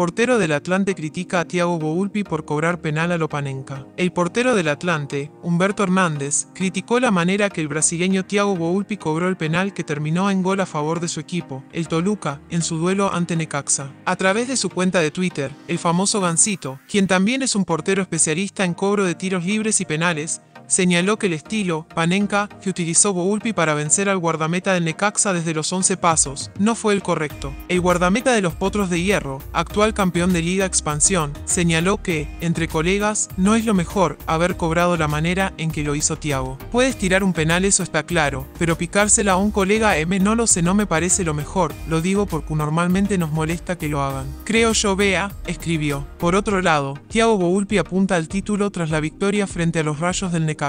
Portero del Atlante critica a Thiago Boulpi por cobrar penal a Lopanenka. El portero del Atlante, Humberto Hernández, criticó la manera que el brasileño Thiago Boulpi cobró el penal que terminó en gol a favor de su equipo, el Toluca, en su duelo ante Necaxa. A través de su cuenta de Twitter, el famoso Gansito, quien también es un portero especialista en cobro de tiros libres y penales, señaló que el estilo, Panenka, que utilizó Boulpi para vencer al guardameta del Necaxa desde los 11 pasos, no fue el correcto. El guardameta de los Potros de Hierro, actual campeón de Liga Expansión, señaló que, entre colegas, no es lo mejor haber cobrado la manera en que lo hizo Thiago. Puedes tirar un penal, eso está claro, pero picársela a un colega M no lo sé, no me parece lo mejor, lo digo porque normalmente nos molesta que lo hagan. Creo yo, vea, escribió. Por otro lado, Thiago Boulpi apunta al título tras la victoria frente a los Rayos del Necaxa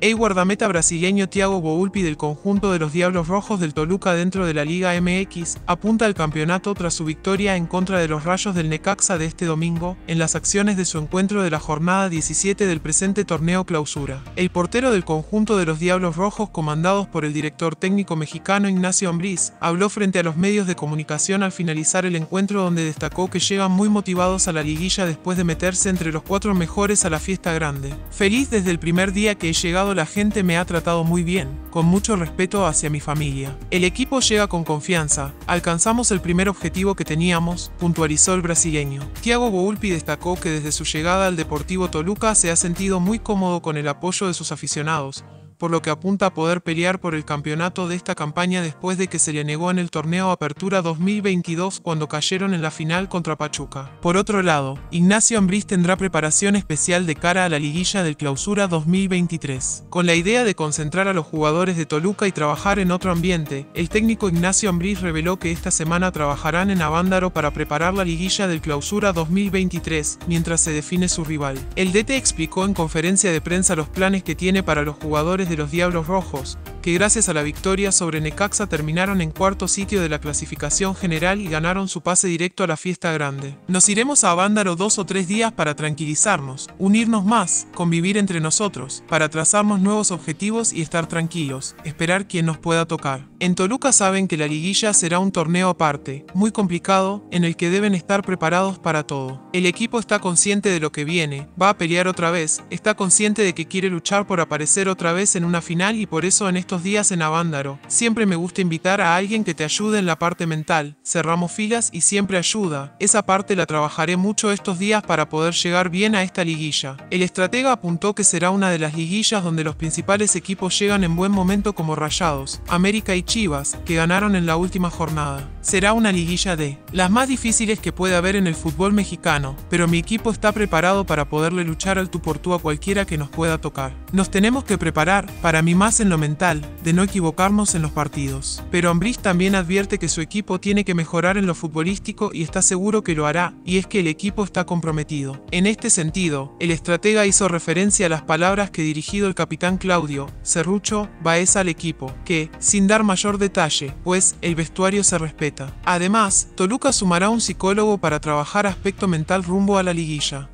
el guardameta brasileño Thiago Boulpi del conjunto de los Diablos Rojos del Toluca dentro de la Liga MX apunta al campeonato tras su victoria en contra de los Rayos del Necaxa de este domingo en las acciones de su encuentro de la jornada 17 del presente torneo clausura. El portero del conjunto de los Diablos Rojos comandados por el director técnico mexicano Ignacio Ambriz habló frente a los medios de comunicación al finalizar el encuentro donde destacó que llegan muy motivados a la liguilla después de meterse entre los cuatro mejores a la fiesta grande. Feliz desde el primer día que he llegado la gente me ha tratado muy bien, con mucho respeto hacia mi familia. El equipo llega con confianza, alcanzamos el primer objetivo que teníamos, puntualizó el brasileño. Thiago Boulpi destacó que desde su llegada al Deportivo Toluca se ha sentido muy cómodo con el apoyo de sus aficionados, por lo que apunta a poder pelear por el campeonato de esta campaña después de que se le negó en el torneo Apertura 2022 cuando cayeron en la final contra Pachuca. Por otro lado, Ignacio Ambriz tendrá preparación especial de cara a la liguilla del Clausura 2023. Con la idea de concentrar a los jugadores de Toluca y trabajar en otro ambiente, el técnico Ignacio Ambriz reveló que esta semana trabajarán en Avándaro para preparar la liguilla del Clausura 2023 mientras se define su rival. El DT explicó en conferencia de prensa los planes que tiene para los jugadores de los Diablos Rojos, que gracias a la victoria sobre Necaxa terminaron en cuarto sitio de la clasificación general y ganaron su pase directo a la fiesta grande. Nos iremos a Avándaro dos o tres días para tranquilizarnos, unirnos más, convivir entre nosotros, para trazarnos nuevos objetivos y estar tranquilos, esperar quien nos pueda tocar. En Toluca saben que la liguilla será un torneo aparte, muy complicado, en el que deben estar preparados para todo. El equipo está consciente de lo que viene, va a pelear otra vez, está consciente de que quiere luchar por aparecer otra vez en una final y por eso en días en Avándaro. Siempre me gusta invitar a alguien que te ayude en la parte mental. Cerramos filas y siempre ayuda. Esa parte la trabajaré mucho estos días para poder llegar bien a esta liguilla. El estratega apuntó que será una de las liguillas donde los principales equipos llegan en buen momento como Rayados, América y Chivas, que ganaron en la última jornada. Será una liguilla de las más difíciles que puede haber en el fútbol mexicano, pero mi equipo está preparado para poderle luchar al tú por tú a cualquiera que nos pueda tocar. Nos tenemos que preparar, para mí más en lo mental, de no equivocarnos en los partidos. Pero Ambriz también advierte que su equipo tiene que mejorar en lo futbolístico y está seguro que lo hará, y es que el equipo está comprometido. En este sentido, el estratega hizo referencia a las palabras que dirigido el capitán Claudio Cerrucho Baeza al equipo, que, sin dar mayor detalle, pues el vestuario se respeta. Además, Toluca sumará un psicólogo para trabajar aspecto mental rumbo a la liguilla.